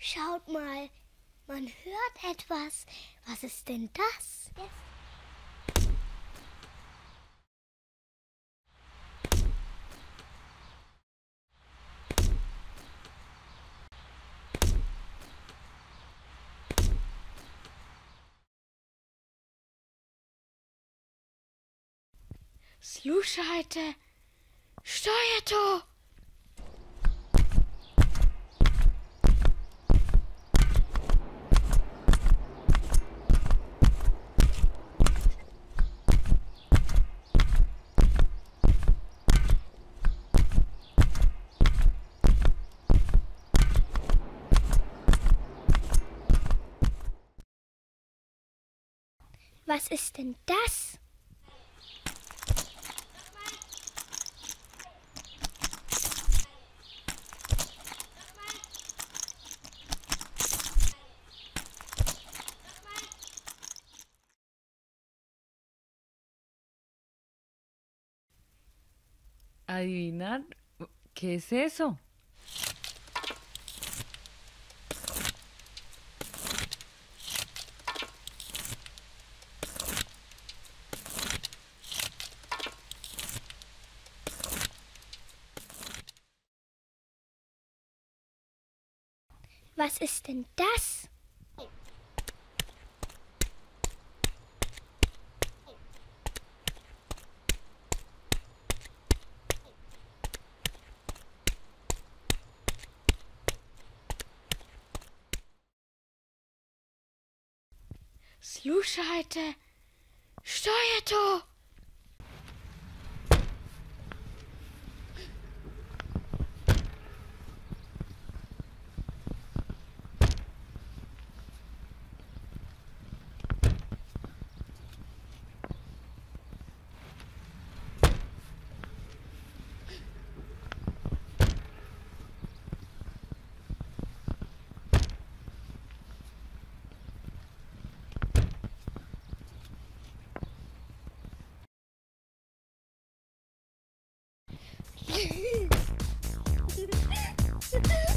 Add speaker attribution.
Speaker 1: Schaut mal, man hört etwas. Was ist denn das?
Speaker 2: Slušajte, što je?
Speaker 1: Was ist denn das?
Speaker 2: Adivinar, ¿qué es eso?
Speaker 1: Was ist denn das?
Speaker 2: Slušajte, što je? to do